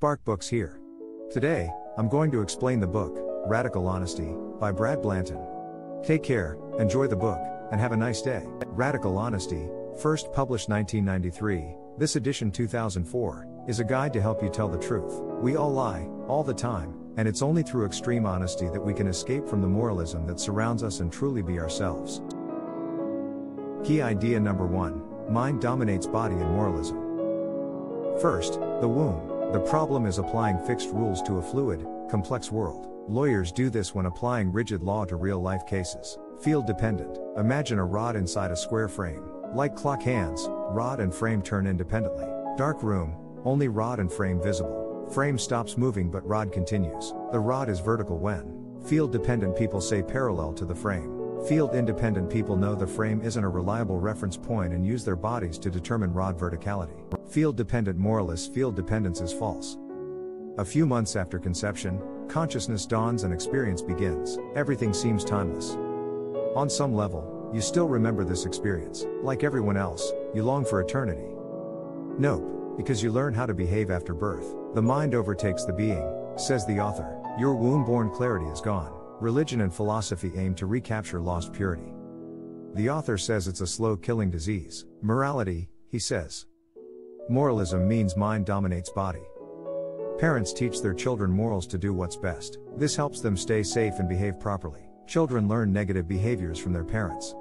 Spark Books here. Today, I'm going to explain the book, Radical Honesty, by Brad Blanton. Take care, enjoy the book, and have a nice day. Radical Honesty, first published 1993, this edition 2004, is a guide to help you tell the truth. We all lie, all the time, and it's only through extreme honesty that we can escape from the moralism that surrounds us and truly be ourselves. Key idea number one mind dominates body in moralism. First, the womb. The problem is applying fixed rules to a fluid, complex world. Lawyers do this when applying rigid law to real life cases. Field dependent. Imagine a rod inside a square frame. Like clock hands, rod and frame turn independently. Dark room, only rod and frame visible. Frame stops moving but rod continues. The rod is vertical when. Field dependent people say parallel to the frame. Field independent people know the frame isn't a reliable reference point and use their bodies to determine rod verticality. Field dependent moralists field dependence is false. A few months after conception, consciousness dawns and experience begins. Everything seems timeless. On some level, you still remember this experience. Like everyone else, you long for eternity. Nope, because you learn how to behave after birth. The mind overtakes the being, says the author. Your womb born clarity is gone religion and philosophy aim to recapture lost purity. The author says it's a slow killing disease. Morality, he says. Moralism means mind dominates body. Parents teach their children morals to do what's best. This helps them stay safe and behave properly. Children learn negative behaviors from their parents.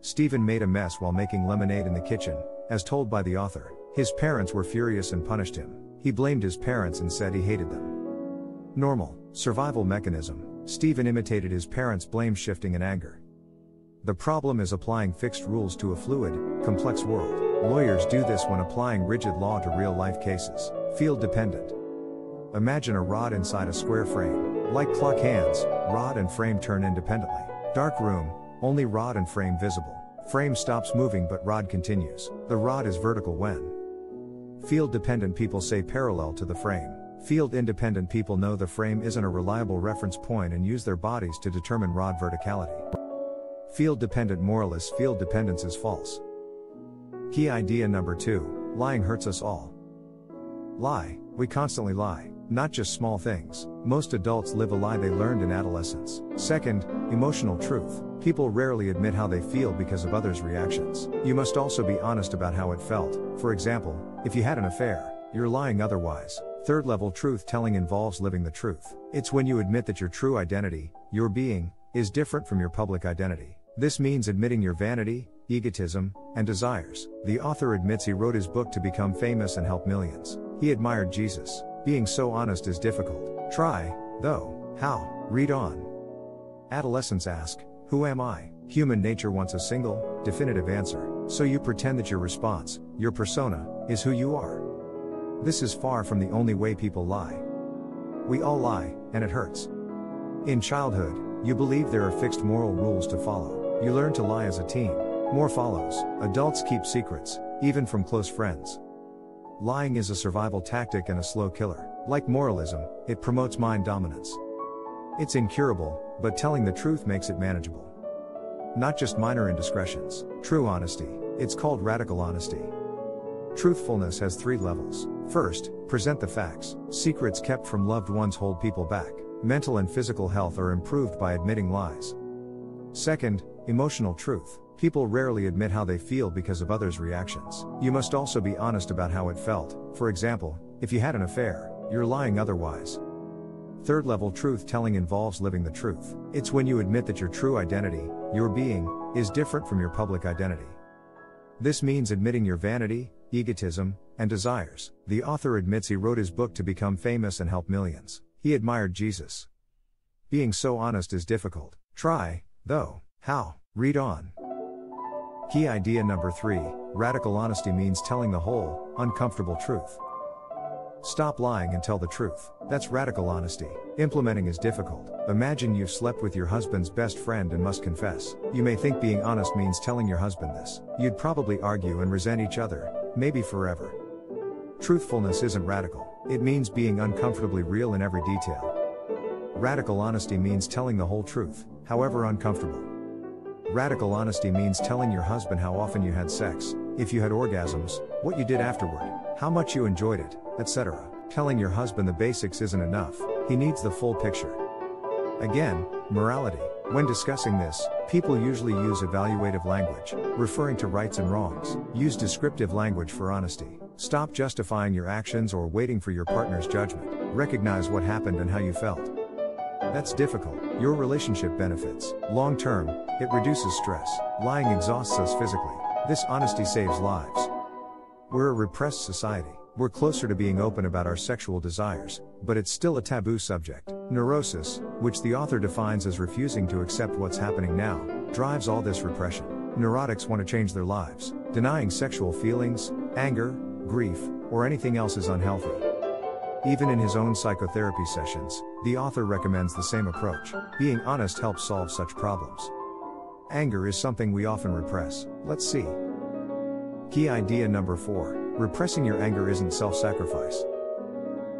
Stephen made a mess while making lemonade in the kitchen, as told by the author. His parents were furious and punished him. He blamed his parents and said he hated them. Normal, survival mechanism, Stephen imitated his parents' blame shifting and anger. The problem is applying fixed rules to a fluid, complex world. Lawyers do this when applying rigid law to real life cases. Field dependent. Imagine a rod inside a square frame. Like clock hands, rod and frame turn independently. Dark room, only rod and frame visible. Frame stops moving but rod continues. The rod is vertical when. Field dependent people say parallel to the frame. Field independent people know the frame isn't a reliable reference point and use their bodies to determine rod verticality. Field dependent moralists field dependence is false. Key idea number 2 lying hurts us all. Lie, we constantly lie, not just small things. Most adults live a lie they learned in adolescence. Second, emotional truth. People rarely admit how they feel because of others' reactions. You must also be honest about how it felt. For example, if you had an affair, you're lying otherwise. Third level truth telling involves living the truth. It's when you admit that your true identity, your being, is different from your public identity. This means admitting your vanity, egotism, and desires. The author admits he wrote his book to become famous and help millions. He admired Jesus. Being so honest is difficult. Try, though. How? Read on. Adolescents ask, Who am I? Human nature wants a single, definitive answer. So you pretend that your response, your persona, is who you are. This is far from the only way people lie. We all lie, and it hurts. In childhood, you believe there are fixed moral rules to follow. You learn to lie as a teen. More follows. Adults keep secrets, even from close friends. Lying is a survival tactic and a slow killer. Like moralism, it promotes mind dominance. It's incurable, but telling the truth makes it manageable. Not just minor indiscretions. True honesty. It's called radical honesty. Truthfulness has three levels. First, present the facts. Secrets kept from loved ones hold people back. Mental and physical health are improved by admitting lies. Second, emotional truth. People rarely admit how they feel because of others' reactions. You must also be honest about how it felt. For example, if you had an affair, you're lying otherwise. Third level truth telling involves living the truth. It's when you admit that your true identity, your being, is different from your public identity. This means admitting your vanity, egotism, and desires. The author admits he wrote his book to become famous and help millions. He admired Jesus. Being so honest is difficult. Try, though. How? Read on. Key idea number 3 Radical honesty means telling the whole, uncomfortable truth. Stop lying and tell the truth. That's radical honesty. Implementing is difficult. Imagine you've slept with your husband's best friend and must confess. You may think being honest means telling your husband this. You'd probably argue and resent each other, maybe forever. Truthfulness isn't radical, it means being uncomfortably real in every detail. Radical honesty means telling the whole truth, however uncomfortable. Radical honesty means telling your husband how often you had sex, if you had orgasms, what you did afterward, how much you enjoyed it, etc. Telling your husband the basics isn't enough, he needs the full picture. Again, morality. When discussing this, people usually use evaluative language, referring to rights and wrongs. Use descriptive language for honesty. Stop justifying your actions or waiting for your partner's judgment. Recognize what happened and how you felt. That's difficult. Your relationship benefits. Long term, it reduces stress. Lying exhausts us physically. This honesty saves lives. We're a repressed society. We're closer to being open about our sexual desires, but it's still a taboo subject. Neurosis, which the author defines as refusing to accept what's happening now, drives all this repression. Neurotics want to change their lives. Denying sexual feelings, anger, grief, or anything else is unhealthy. Even in his own psychotherapy sessions, the author recommends the same approach. Being honest helps solve such problems. Anger is something we often repress. Let's see. Key idea number 4 Repressing your anger isn't self sacrifice.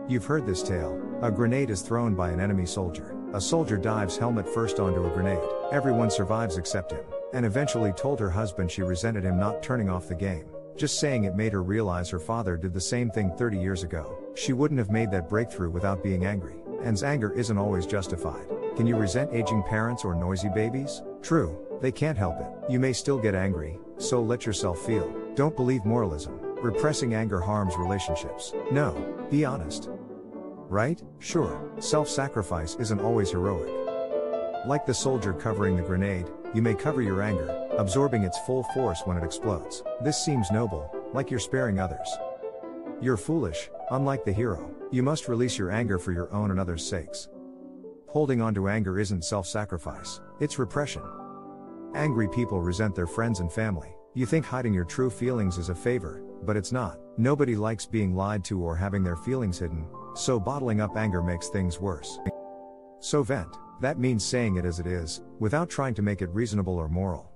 You've heard this tale a grenade is thrown by an enemy soldier. A soldier dives helmet first onto a grenade. Everyone survives except him, and eventually told her husband she resented him not turning off the game. Just saying it made her realize her father did the same thing 30 years ago. She wouldn't have made that breakthrough without being angry. And's anger isn't always justified. Can you resent aging parents or noisy babies? True, they can't help it. You may still get angry, so let yourself feel. Don't believe moralism. Repressing anger harms relationships. No, be honest. Right? Sure, self sacrifice isn't always heroic. Like the soldier covering the grenade, you may cover your anger, absorbing its full force when it explodes. This seems noble, like you're sparing others. You're foolish, unlike the hero. You must release your anger for your own and others' sakes. Holding on to anger isn't self sacrifice, it's repression. Angry people resent their friends and family. You think hiding your true feelings is a favor, but it's not. Nobody likes being lied to or having their feelings hidden, so bottling up anger makes things worse. So vent. That means saying it as it is, without trying to make it reasonable or moral.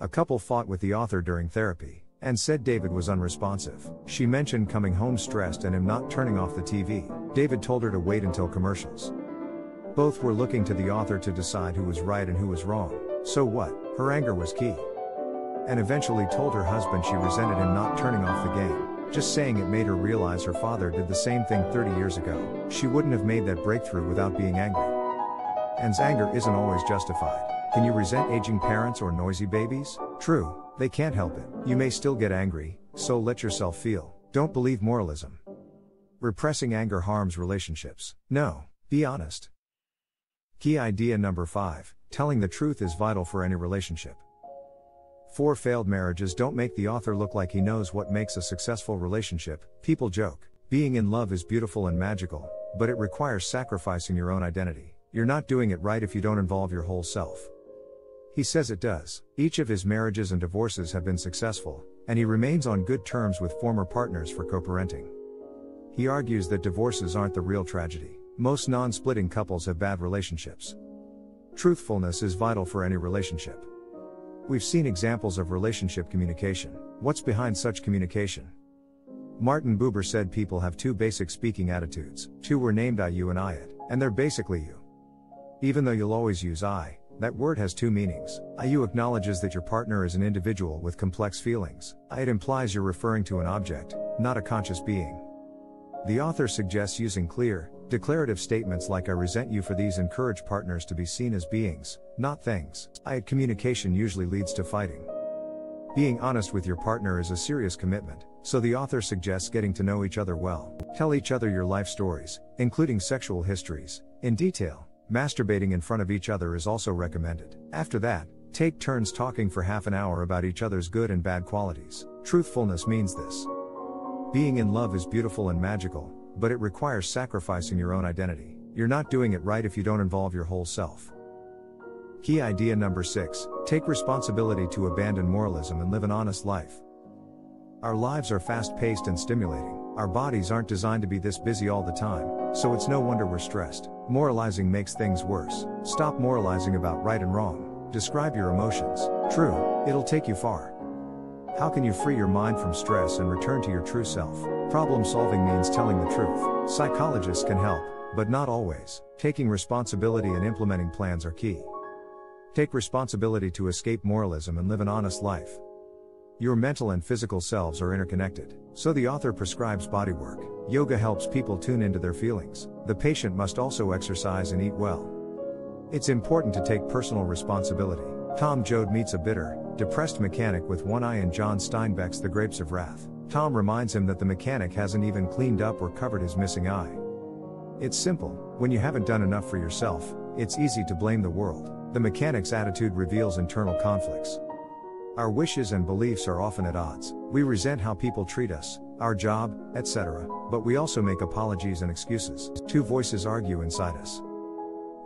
A couple fought with the author during therapy, and said David was unresponsive. She mentioned coming home stressed and him not turning off the TV. David told her to wait until commercials. Both were looking to the author to decide who was right and who was wrong. So what? Her anger was key and eventually told her husband she resented him not turning off the game. Just saying it made her realize her father did the same thing 30 years ago. She wouldn't have made that breakthrough without being angry. And's anger isn't always justified. Can you resent aging parents or noisy babies? True, they can't help it. You may still get angry, so let yourself feel. Don't believe moralism. Repressing anger harms relationships. No, be honest. Key idea number 5 Telling the truth is vital for any relationship. Four failed marriages don't make the author look like he knows what makes a successful relationship. People joke. Being in love is beautiful and magical, but it requires sacrificing your own identity. You're not doing it right if you don't involve your whole self. He says it does. Each of his marriages and divorces have been successful, and he remains on good terms with former partners for co parenting. He argues that divorces aren't the real tragedy. Most non splitting couples have bad relationships. Truthfulness is vital for any relationship. We've seen examples of relationship communication. What's behind such communication? Martin Buber said people have two basic speaking attitudes. Two were named I, you, and I, it, and they're basically you. Even though you'll always use I, that word has two meanings. I, you acknowledges that your partner is an individual with complex feelings. I, it implies you're referring to an object, not a conscious being. The author suggests using clear, declarative statements like I resent you for these encourage partners to be seen as beings, not things. I communication usually leads to fighting. Being honest with your partner is a serious commitment, so the author suggests getting to know each other well. Tell each other your life stories, including sexual histories, in detail. Masturbating in front of each other is also recommended. After that, take turns talking for half an hour about each other's good and bad qualities. Truthfulness means this. Being in love is beautiful and magical, but it requires sacrificing your own identity. You're not doing it right if you don't involve your whole self. Key idea number 6 Take responsibility to abandon moralism and live an honest life. Our lives are fast paced and stimulating. Our bodies aren't designed to be this busy all the time, so it's no wonder we're stressed. Moralizing makes things worse. Stop moralizing about right and wrong. Describe your emotions. True, it'll take you far. How can you free your mind from stress and return to your true self? Problem solving means telling the truth. Psychologists can help, but not always. Taking responsibility and implementing plans are key. Take responsibility to escape moralism and live an honest life. Your mental and physical selves are interconnected. So the author prescribes bodywork. Yoga helps people tune into their feelings. The patient must also exercise and eat well. It's important to take personal responsibility. Tom Joad meets a bitter, depressed mechanic with one eye in John Steinbeck's The Grapes of Wrath. Tom reminds him that the mechanic hasn't even cleaned up or covered his missing eye. It's simple when you haven't done enough for yourself, it's easy to blame the world. The mechanic's attitude reveals internal conflicts. Our wishes and beliefs are often at odds. We resent how people treat us, our job, etc., but we also make apologies and excuses. Two voices argue inside us.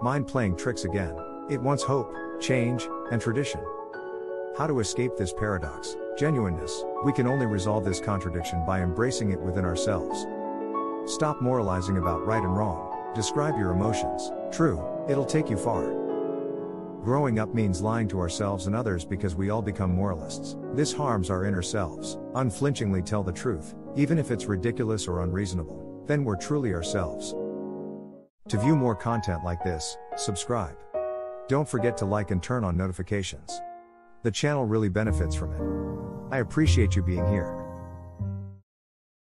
Mind playing tricks again. It wants hope, change, and tradition. How to escape this paradox? Genuineness. We can only resolve this contradiction by embracing it within ourselves. Stop moralizing about right and wrong. Describe your emotions. True, it'll take you far. Growing up means lying to ourselves and others because we all become moralists. This harms our inner selves. Unflinchingly tell the truth, even if it's ridiculous or unreasonable. Then we're truly ourselves. To view more content like this, subscribe. Don't forget to like and turn on notifications. The channel really benefits from it. I appreciate you being here.